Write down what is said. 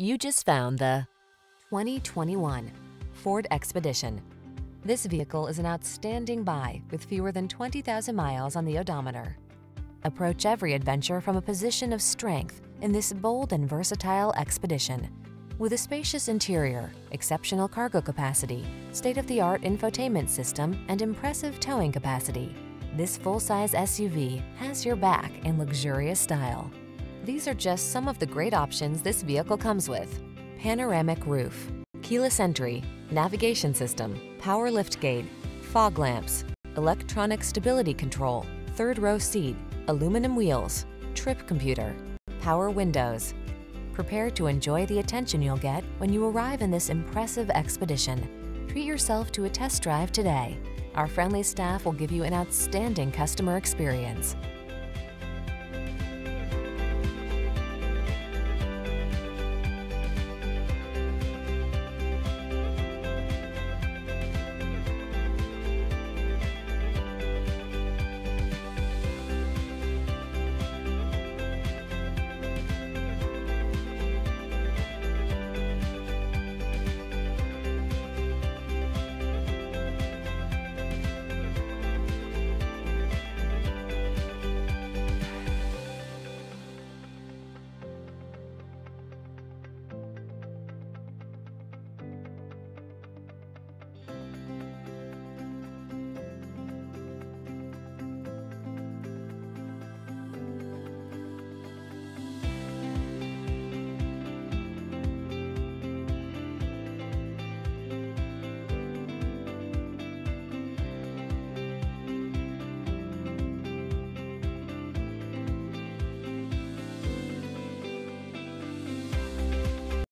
You just found the 2021 Ford Expedition. This vehicle is an outstanding buy with fewer than 20,000 miles on the odometer. Approach every adventure from a position of strength in this bold and versatile Expedition. With a spacious interior, exceptional cargo capacity, state-of-the-art infotainment system, and impressive towing capacity, this full-size SUV has your back in luxurious style. These are just some of the great options this vehicle comes with. Panoramic roof, keyless entry, navigation system, power liftgate, fog lamps, electronic stability control, third row seat, aluminum wheels, trip computer, power windows. Prepare to enjoy the attention you'll get when you arrive in this impressive expedition. Treat yourself to a test drive today. Our friendly staff will give you an outstanding customer experience.